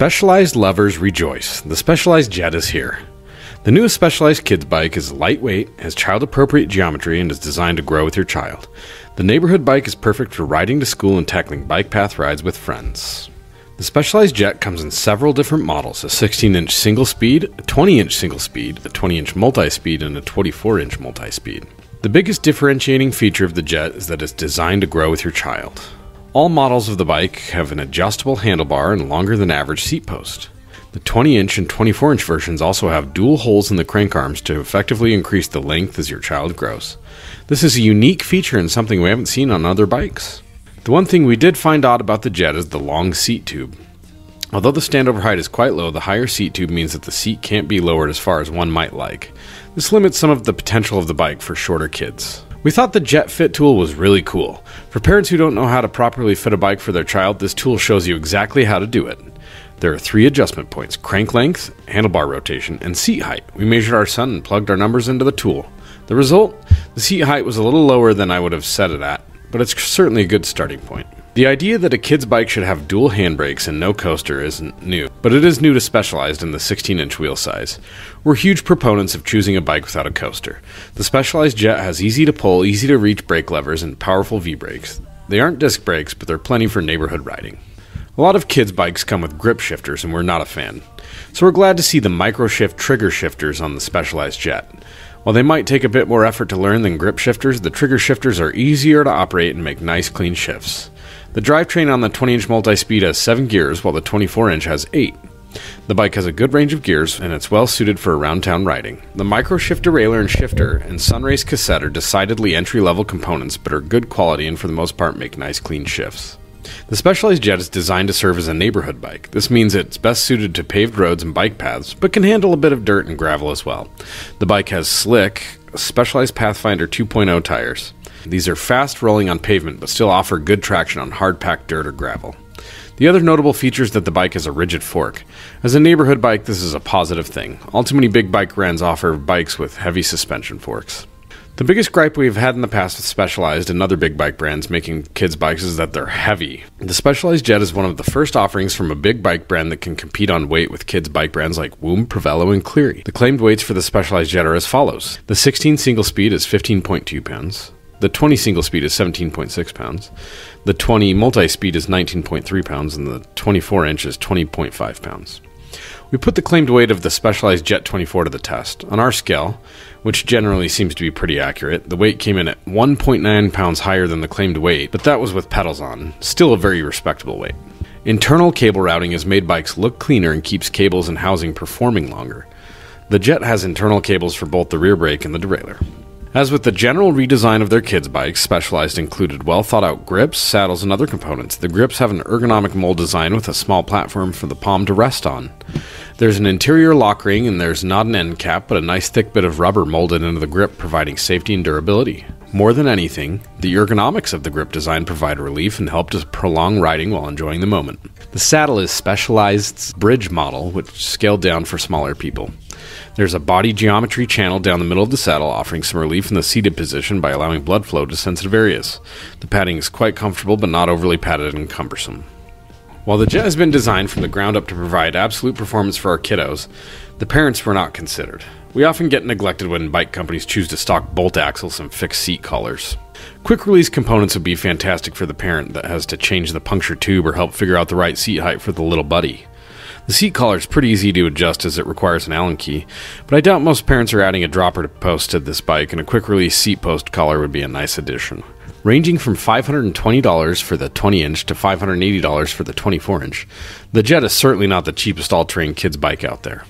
Specialized lovers rejoice. The Specialized Jett is here. The newest Specialized Kids bike is lightweight, has child appropriate geometry, and is designed to grow with your child. The neighborhood bike is perfect for riding to school and tackling bike path rides with friends. The Specialized Jett comes in several different models a 16 inch single speed, a 20 inch single speed, a 20 inch multi speed, and a 24 inch multi speed. The biggest differentiating feature of the Jett is that it's designed to grow with your child. All models of the bike have an adjustable handlebar and longer than average seat post. The 20 inch and 24 inch versions also have dual holes in the crank arms to effectively increase the length as your child grows. This is a unique feature and something we haven't seen on other bikes. The one thing we did find odd about the Jett is the long seat tube. Although the standover height is quite low, the higher seat tube means that the seat can't be lowered as far as one might like. This limits some of the potential of the bike for shorter kids. We thought the Jett Fit tool was really cool. For parents who don't know how to properly fit a bike for their child, this tool shows you exactly how to do it. There are three adjustment points crank length, handlebar rotation, and seat height. We measured our son and plugged our numbers into the tool. The result? The seat height was a little lower than I would have set it at, but it's certainly a good starting point. The idea that a kid's bike should have dual handbrakes and no coaster isn't new, but it is new to Specialized in the 16 inch wheel size. We're huge proponents of choosing a bike without a coaster. The Specialized Jett has easy to pull, easy to reach brake levers, and powerful V brakes. They aren't disc brakes, but they're plenty for neighborhood riding. A lot of kids' bikes come with grip shifters, and we're not a fan. So we're glad to see the microshift trigger shifters on the Specialized Jett. While they might take a bit more effort to learn than grip shifters, the trigger shifters are easier to operate and make nice clean shifts. The drivetrain on the 20 inch multi speed has 7 gears, while the 24 inch has 8. The bike has a good range of gears and it's well suited for around town riding. The micro shift derailleur and shifter and Sunrace cassette are decidedly entry level components but are good quality and for the most part make nice clean shifts. The Specialized Jett is designed to serve as a neighborhood bike. This means it's best suited to paved roads and bike paths, but can handle a bit of dirt and gravel as well. The bike has slick, Specialized Pathfinder 2.0 tires. These are fast rolling on pavement but still offer good traction on hard packed dirt or gravel. The other notable feature is that the bike has a rigid fork. As a neighborhood bike, this is a positive thing. All too many big bike brands offer bikes with heavy suspension forks. The biggest gripe we've had in the past with Specialized and other big bike brands making kids' bikes is that they're heavy. The Specialized Jett is one of the first offerings from a big bike brand that can compete on weight with kids' bike brands like Woom, Prevelo, and Cleary. The claimed weights for the Specialized Jett are as follows The 16 single speed is 15.2 pounds. The 20 single speed is 17.6 pounds. The 20 multi speed is 19.3 pounds, and the 24 inch is 20.5 pounds. We put the claimed weight of the Specialized Jett 24 to the test. On our scale, which generally seems to be pretty accurate, the weight came in at 1.9 pounds higher than the claimed weight, but that was with pedals on. Still a very respectable weight. Internal cable routing has made bikes look cleaner and keeps cables and housing performing longer. The Jett has internal cables for both the rear brake and the derailleur. As with the general redesign of their kids' bikes, Specialized included well thought out grips, saddles, and other components. The grips have an ergonomic mold design with a small platform for the palm to rest on. There's an interior lock ring, and there's not an end cap, but a nice thick bit of rubber molded into the grip, providing safety and durability. More than anything, the ergonomics of the grip design provide relief and help to prolong riding while enjoying the moment. The saddle is Specialized's bridge model, which scaled down for smaller people. There's a body geometry channel down the middle of the saddle, offering some relief in the seated position by allowing blood flow to sensitive areas. The padding is quite comfortable, but not overly padded and cumbersome. While the Jett has been designed from the ground up to provide absolute performance for our kiddos, the parents were not considered. We often get neglected when bike companies choose to stock bolt axles and fixed seat collars. Quick release components would be fantastic for the parent that has to change the puncture tube or help figure out the right seat height for the little buddy. The seat collar is pretty easy to adjust as it requires an Allen key, but I doubt most parents are adding a dropper post to this bike, and a quick release seat post collar would be a nice addition. Ranging from $520 for the 20 inch to $580 for the 24 inch, the Jett is certainly not the cheapest all terrain kids bike out there.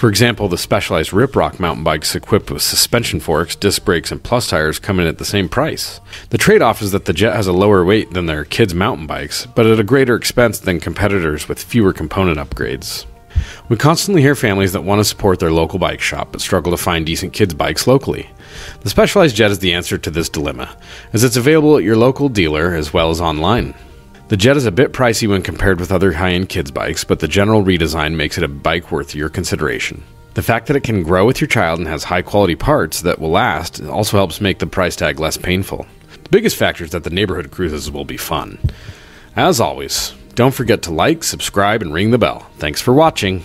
For example, the specialized Riprock mountain bikes equipped with suspension forks, disc brakes, and plus tires come in at the same price. The trade off is that the Jett has a lower weight than their kids' mountain bikes, but at a greater expense than competitors with fewer component upgrades. We constantly hear families that want to support their local bike shop but struggle to find decent kids' bikes locally. The Specialized Jett is the answer to this dilemma, as it's available at your local dealer as well as online. The Jett is a bit pricey when compared with other high end kids' bikes, but the general redesign makes it a bike worth your consideration. The fact that it can grow with your child and has high quality parts that will last also helps make the price tag less painful. The biggest factor is that the neighborhood cruises will be fun. As always, Don't forget to like, subscribe, and ring the bell. Thanks for watching.